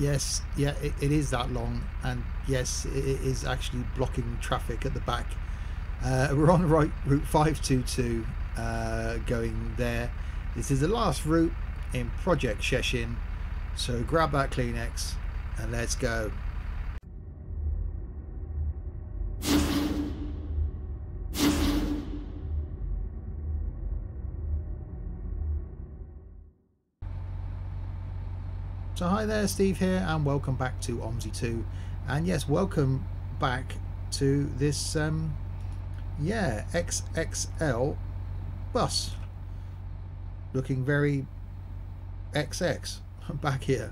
Yes, yeah, it, it is that long, and yes, it, is actually blocking traffic at the back. Uh, we're on right route 522 uh, going there. This is the last route in Project Szczecin, so grab that Kleenex and let's go. So hi there, Steve here, and welcome back to OMSI 2. And yes, welcome back to this, um, yeah, XXL bus. Looking very XX back here.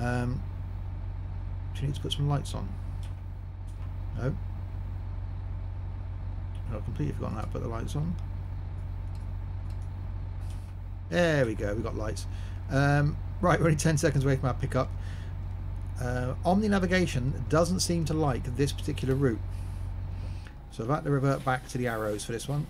Um, do you need to put some lights on? No. I've completely forgotten how to put the lights on. There we go, we got lights. Um, Right, we're only 10 seconds away from our pickup. Uh, Omni Navigation doesn't seem to like this particular route. So I've had to revert back to the arrows for this one.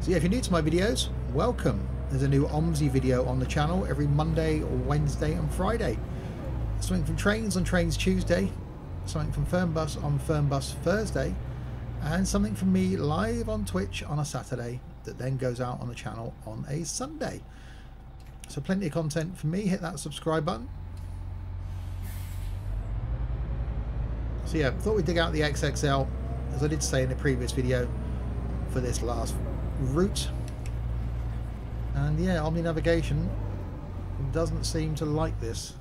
So yeah, if you're new to my videos, welcome. There's a new OMSI video on the channel every Monday, Wednesday and Friday. Something from Trains on Trains Tuesday, something from Fernbus on Fernbus Thursday, and something from me live on Twitch on a Saturday that then goes out on the channel on a Sunday. So plenty of content for me. Hit that subscribe button. So yeah, thought we'd dig out the XXL, as I did say in the previous video, for this last route. And yeah, Omni Navigation doesn't seem to like this.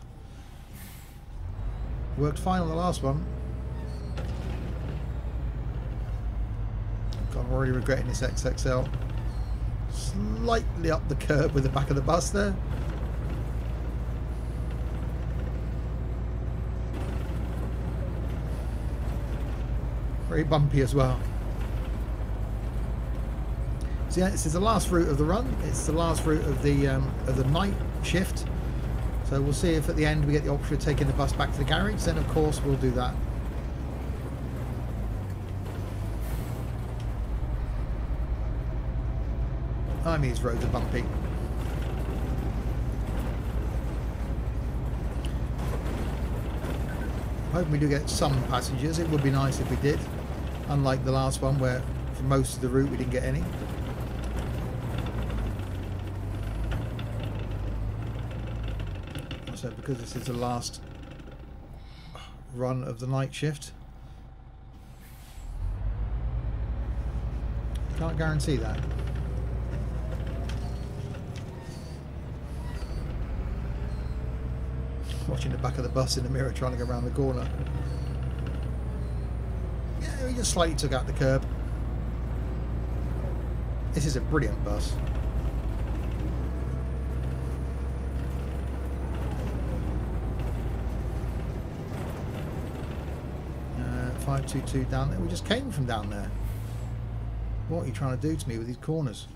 Worked fine on the last one. I'm already regretting this XXL slightly up the curb with the back of the bus there. Very bumpy as well. So yeah, this is the last route of the run. It's the last route of the um, of the night shift. So we'll see if at the end we get the option of taking the bus back to the garage. Then of course we'll do that. I mean, these roads are bumpy. Hoping we do get some passengers. It would be nice if we did. Unlike the last one where for most of the route we didn't get any. So because this is the last run of the night shift. Can't guarantee that. Watching the back of the bus in the mirror trying to go around the corner. Yeah, we just slightly took out the curb. This is a brilliant bus. Uh, 522 down there. We just came from down there. What are you trying to do to me with these corners?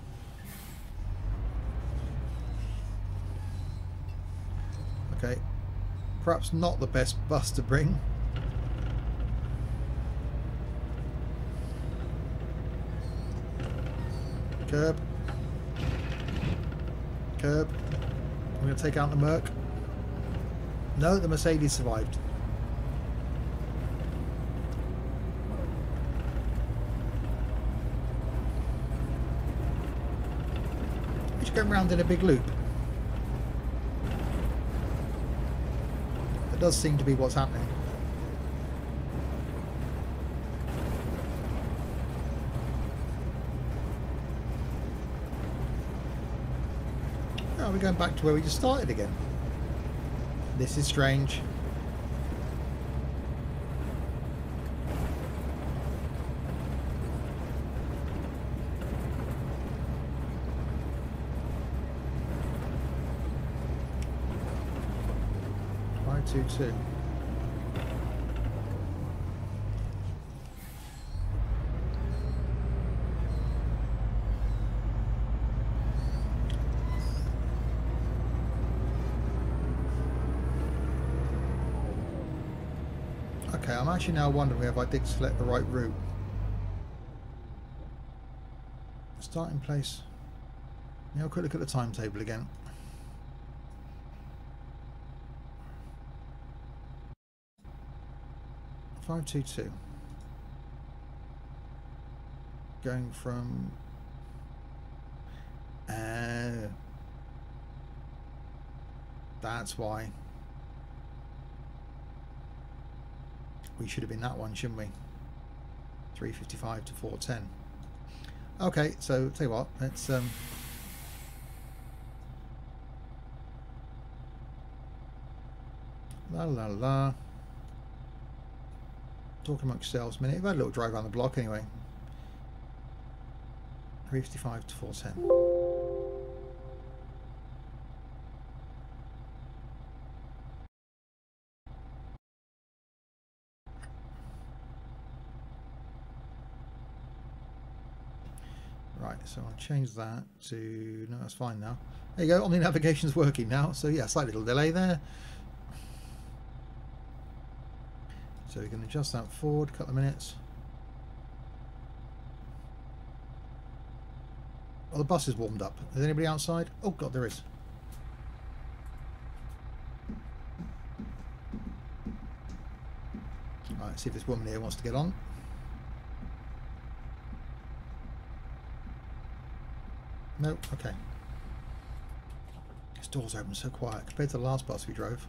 Okay, Perhaps not the best bus to bring. Curb. Curb. I'm going to take out the Merc. No, the Mercedes survived. Which going round in a big loop. Does seem to be what's happening. Oh, we're going back to where we just started again. This is strange. Two two. Okay, I'm actually now wondering if I did select the right route. Starting place. Now, quick look at the timetable again. 522. Going from... Uh, that's why. We should have been that one, shouldn't we? 355 to 410. Okay, so tell you what, let's um La la la. Talking amongst yourselves a minute. We've had a little drive around the block anyway. 355 to 410. Right, so I'll change that to, no, that's fine now. There you go, Omni Navigation's working now. So yeah, slight little delay there. So we can adjust that forward a couple of minutes. Well, the bus is warmed up. Is anybody outside? Oh god, there is. Alright, see if this woman here wants to get on. No, okay. This door's open so quiet compared to the last bus we drove.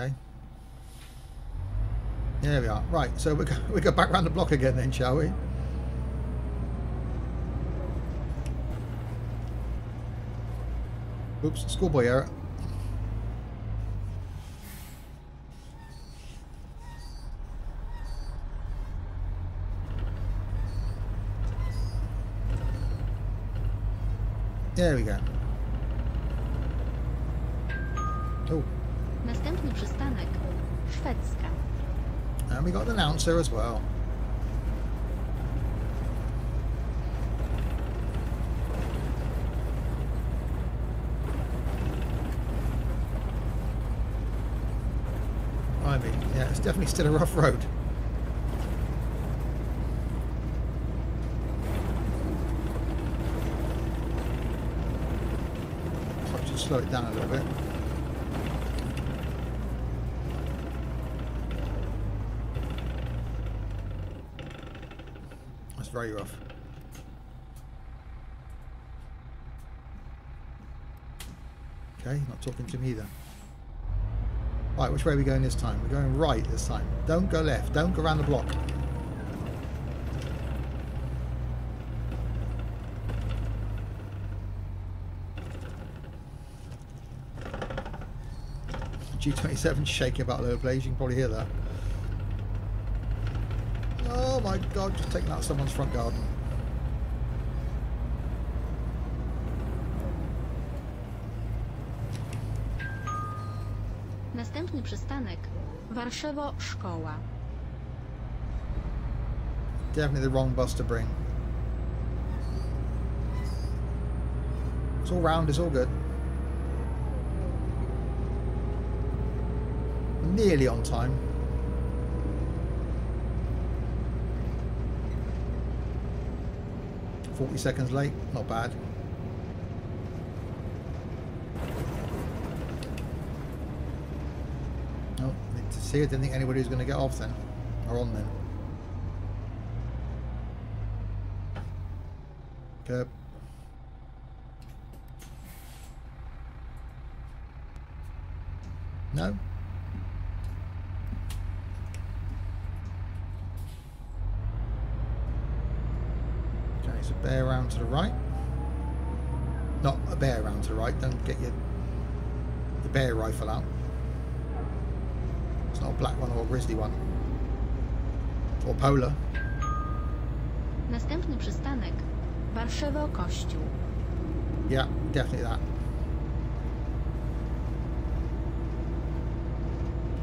Okay. There we are. Right, so we go, we go back around the block again then, shall we? Oops, schoolboy error. There we go. Oh. Następny przystanek Szwedzka. And we got an announcer as well. I mean, yeah, it's definitely still a rough road. Slow it down a little bit. Very rough. Okay, not talking to me either. Right, which way are we going this time? We're going right this time. Don't go left. Don't go around the block. G27 shaking about low blaze. You can probably hear that. Oh my god, just taking out someone's front garden. Następny przystanek Warszawo Szkoła. Definitely the wrong bus to bring. It's all round, it's all good. Nearly on time. Forty seconds late, not bad. To see. I didn't think anybody was going to get off then, or on then. Curb. No. Okay, so bear around to the right. Not a bear around to the right. Don't get your your bear rifle out. It's not a black one or a grizzly one. Or polar. Następny przystanek Warszawo Kościół. Yeah, definitely that.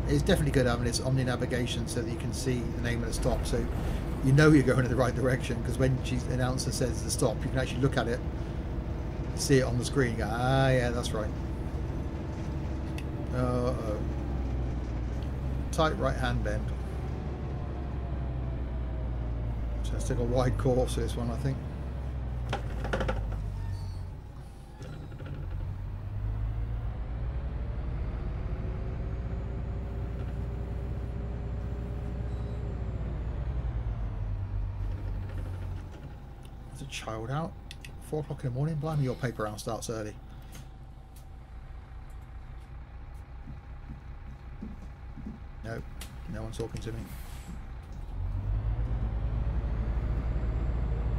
It's definitely good having its omni navigation so that you can see the name of the stop, so you know you're going in the right direction. Because when the announcer says the stop, you can actually look at it, see it on the screen. Go, ah, yeah, that's right. Uh oh. Tight right hand bend. So let's take a wide course this one, I think. There's a child out. Four o'clock in the morning. Blimey, your paper round starts early. Nope, no one's talking to me.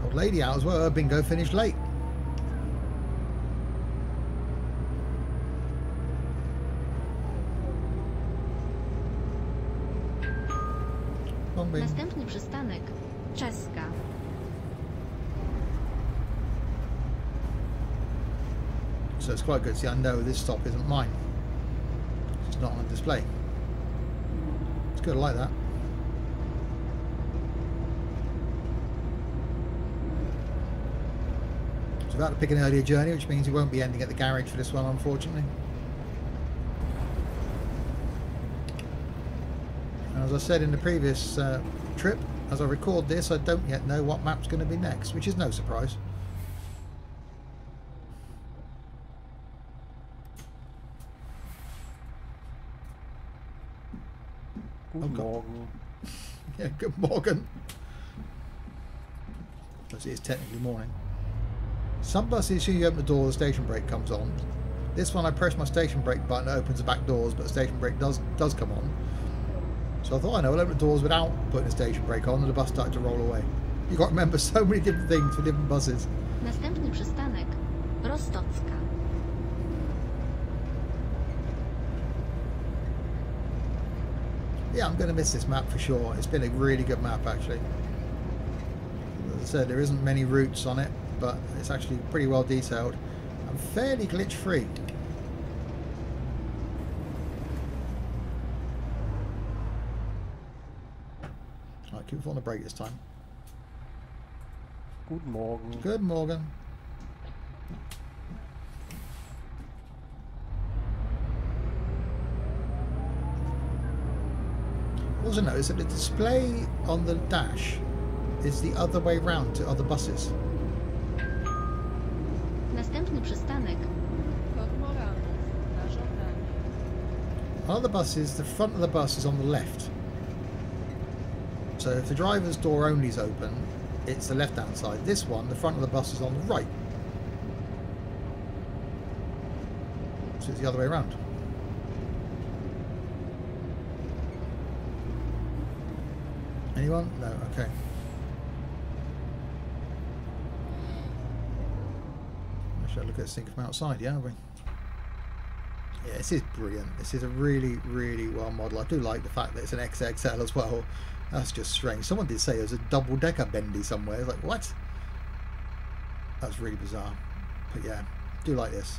Old lady out as well. Her bingo finished late. Następny przystanek. Czeska. So it's quite good. See, I know this stop isn't mine. It's not on display. It's good, I like that. It's about to pick an earlier journey, which means we won't be ending at the garage for this one, unfortunately. And as I said in the previous uh, trip, as I record this, I don't yet know what map's going to be next, which is no surprise. Guten Gott. Morgen. Yeah, good morning. Because it is technically morning. Some buses, you open the door, the station brake comes on. This one, I press my station brake button, it opens the back doors, but the station brake does does come on. So I thought, I know, I'll open the doors without putting the station brake on, and the bus started to roll away. You've got to remember so many different things for different buses. Następny przystanek. Rostocka. Yeah, I'm going to miss this map for sure. It's been a really good map, actually. As I said, there isn't many routes on it, but it's actually pretty well detailed and fairly glitch-free. Right, keep on the break this time. Good Morgen. Good, Morgan. Also notice that the display on the dash is the other way round to other buses. Następny przystanek. Kormoranów na żądanie. On other buses, the front of the bus is on the left. So if the driver's door only is open, it's the left-hand side. This one, the front of the bus is on the right. So it's the other way around. Anyone? No, okay. I should look at this thing from outside, yeah, we? Yeah, this is brilliant. This is a really, really well model. I do like the fact that it's an XXL as well. That's just strange. Someone did say was a double decker bendy somewhere. It's like, what? That's really bizarre. But yeah, do like this.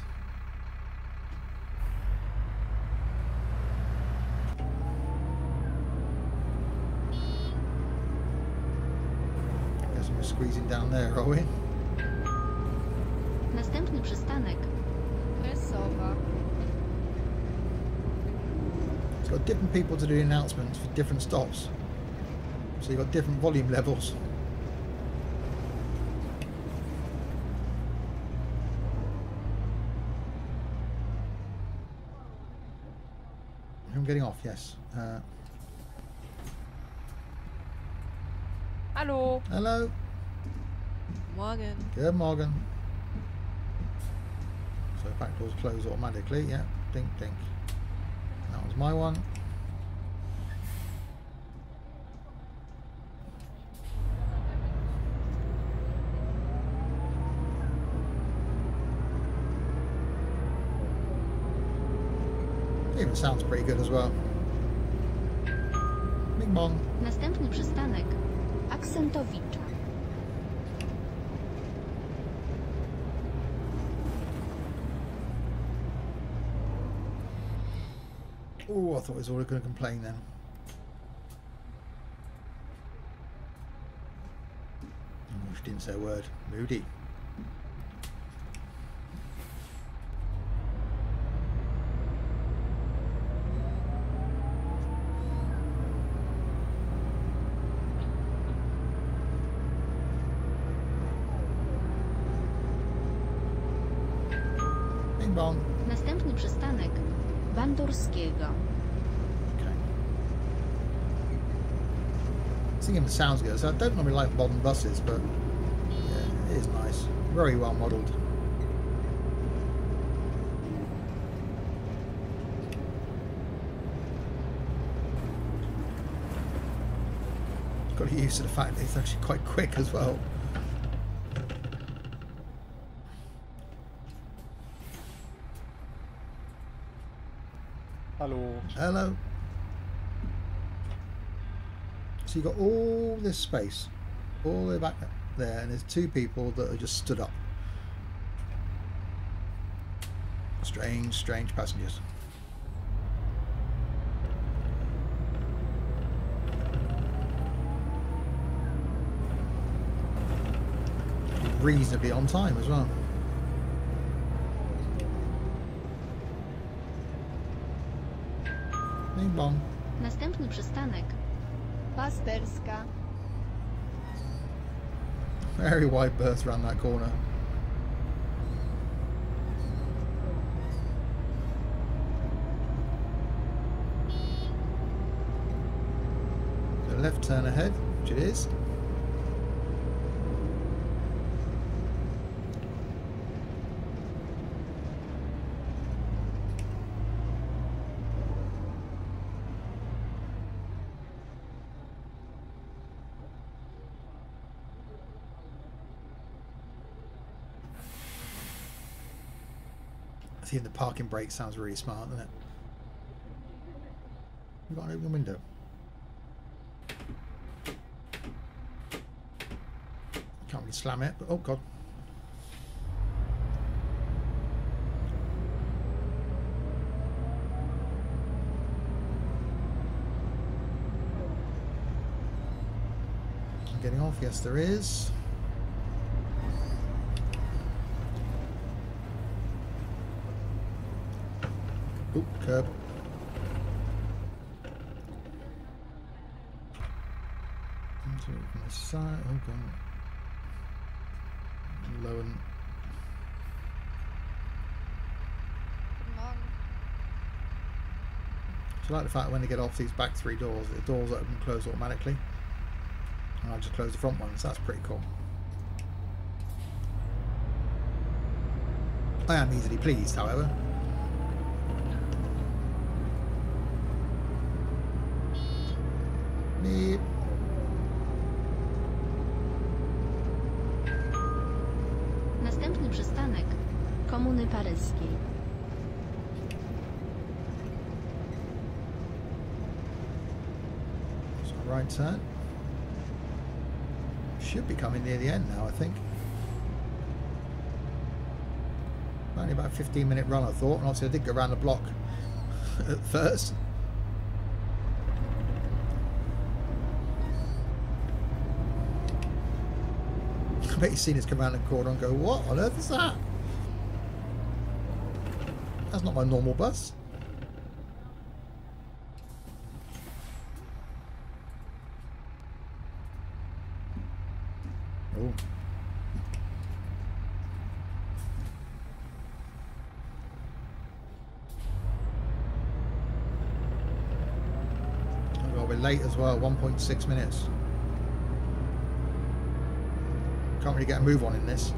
Guess we're squeezing down there, are we? Następny przystanek. Kresowa. It's got different people to do the announcements for different stops. So you've got different volume levels. I'm getting off, yes. Uh, Hallo. hello, Morgen. good Morgan. So back doors close automatically, yeah. Dink, dink. That was my one. Even sounds pretty good as well. Bing bong. Następny przystanek. Aksentowicza. Oh, I thought it was already going to complain then. Oh, she didn't say a word. Moody. Następny przystanek. Bandurskiego. Okay. Singing sounds good. So I don't normally like modern buses, but yeah, It is nice. Very well modelled. Got used to the fact that it's actually quite quick as well. Hello. Hello. So you've got all this space, all the way back there, and there's two people that are just stood up. Strange, strange passengers. Reasonably on time as well. Bing bong. Następny przystanek. Pasterska. Very wide berth around that corner. The left turn ahead, which it is. Think the parking brake sounds really smart, doesn't it? We've got an open window. Can't really slam it, but oh god. I'm Getting off, yes there is. Curb. Into the side. Oh god. Low and. So I like the fact that when they get off these back three doors, the doors open and close automatically. And I'll just close the front one, so that's pretty cool. I am easily pleased, however. Beep. Następny przystanek. Komuny Paryskiej. Right turn. Should be coming near the end now, I think. Only about a 15 minute run, I thought, and obviously I did go around the block at first. Bet you've seen come around the corner and go, what on earth is that? That's not my normal bus. Oh. Oh God, we're late as well, 1.6 minutes. Can't really get a move on in this.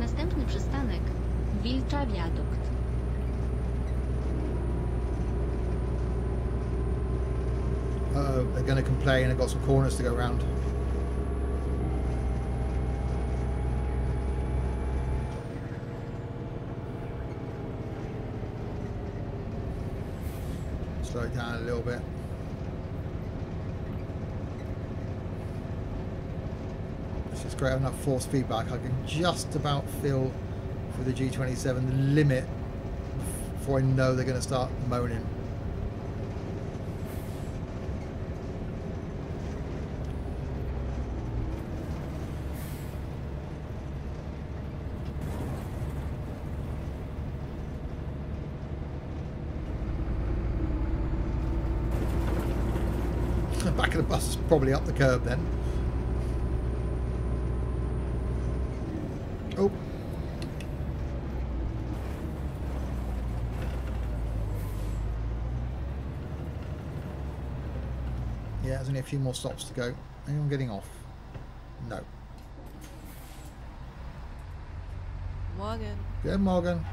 Następny przystanek. Wilcza Wiadukt. Uh oh, they're going to complain. I've got some corners to go around. Slow it down a little bit. Great enough force feedback. I can just about feel for the G27 the limit before I know they're going to start moaning. Back of the bus is probably up the curb then. Oh. Yeah, there's only a few more stops to go. Anyone getting off? No. Morgen. Good, Morgan.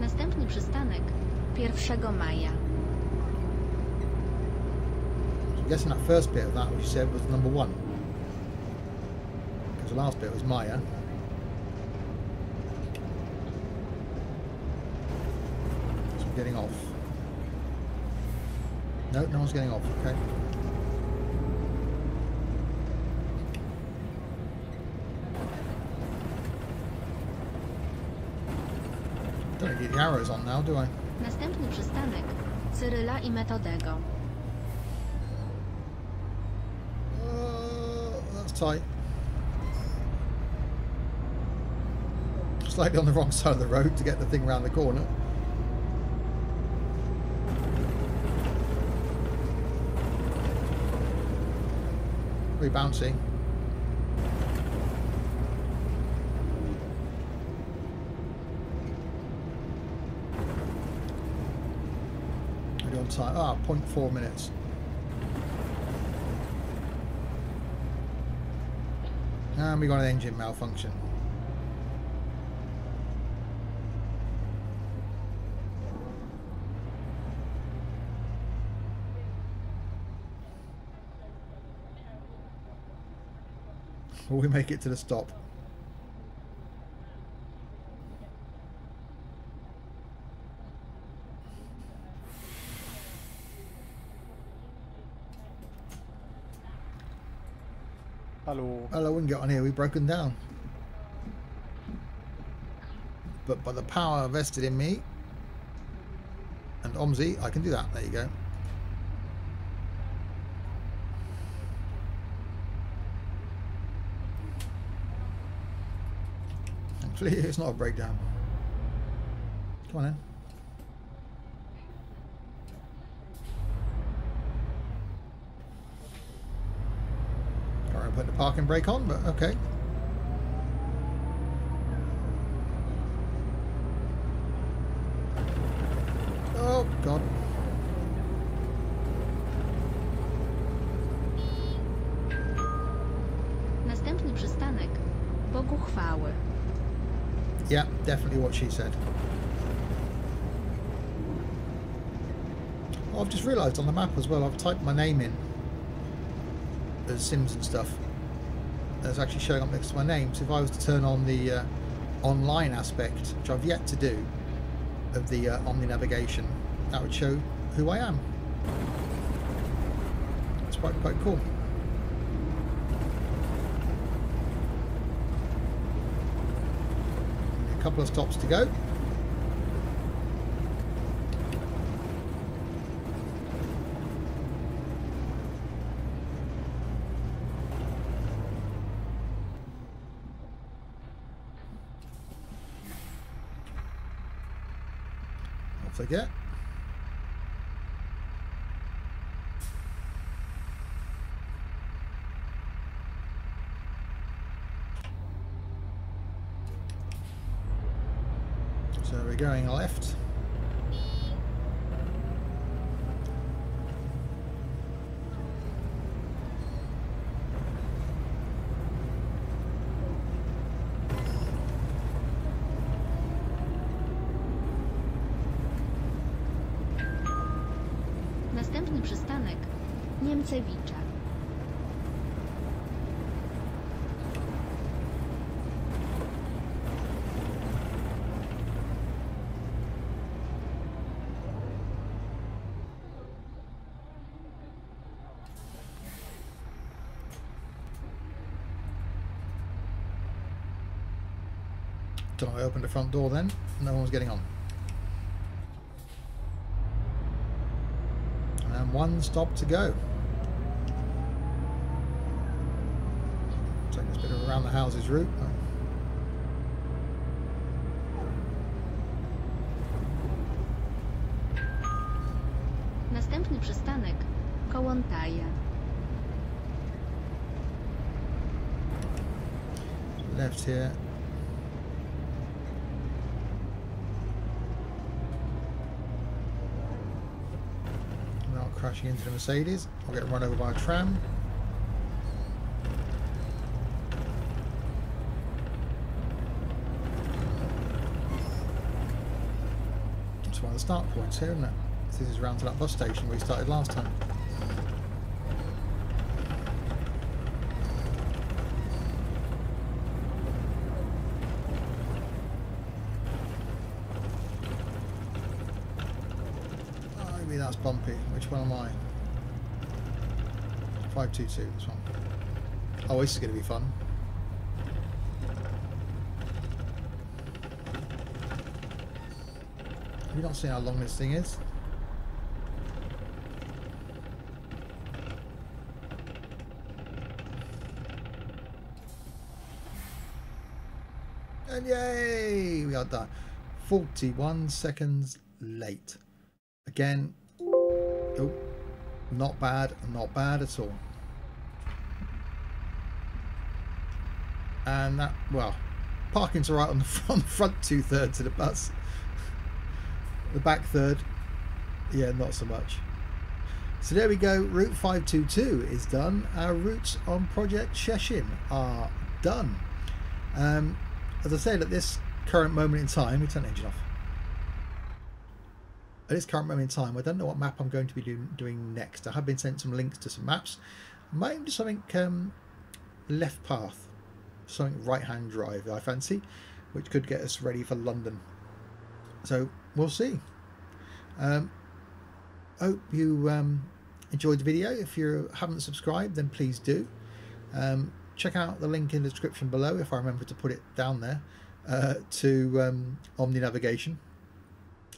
Następny przystanek 1 maja. I'm guessing that first bit of that, which you said, was number one. Because the last bit was Maya. So we're getting off. No, no one's getting off. Okay. Don't need the arrows on now, do I? Następny przystanek Cyryla i Metodego. Uh, that's tight. Slightly on the wrong side of the road to get the thing round the corner. Very bouncy. Time. Ah, 0.4 minutes. And we got an engine malfunction. Will we make it to the stop? Hallo. Hello, we can get on here. We've broken down. But by the power vested in me and OMSI, I can do that. There you go. Hopefully it's not a breakdown. Come on in. Can't remember putting the parking brake on, but okay. Oh, God. Następny przystanek Bogu chwały. Yeah, definitely what she said. Oh, I've just realised on the map as well, I've typed my name in as Sims and stuff. It's actually showing up next to my name. So if I was to turn on the uh, online aspect, which I've yet to do, of the uh, Omni navigation, that would show who I am. It's quite quite cool. A couple of stops to go. Off they get. So we're going left. Następny przystanek Niemcewicza. Don't I open the front door then? No one's getting on. And one stop to go. houses route. Oh. Następny przystanek Left here. Not crashing into the Mercedes. I'll get run over by a tram. The start points here, isn't it? This is round to that bus station where we started last time. Maybe that's bumpy. Which one am I? 522, this one. Oh, this is going to be fun. You not seen how long this thing is? And yay! We are done. 41 seconds late. Again, oh, not bad, not bad at all. And that, well, parking's right on the front, front two thirds of the bus. The back third, yeah, not so much. So there we go. Route 522 is done. Our routes on Project Szczecin are done. Um, as I said, at this current moment in time, we turn the engine off. At this current moment in time, I don't know what map I'm going to be do, doing next. I have been sent some links to some maps. I Might do something um, left path, something right hand drive I fancy, which could get us ready for London. So we'll see. Um, hope you um, enjoyed the video. If you haven't subscribed, then please do. Um, check out the link in the description below if I remember to put it down there uh, to um, Omni Navigation.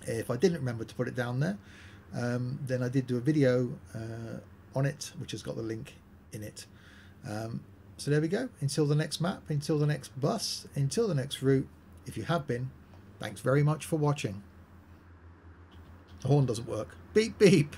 If I didn't remember to put it down there, um, then I did do a video uh, on it, which has got the link in it. Um, so there we go. Until the next map, until the next bus, until the next route. If you have been, thanks very much for watching. The horn doesn't work. Beep beep.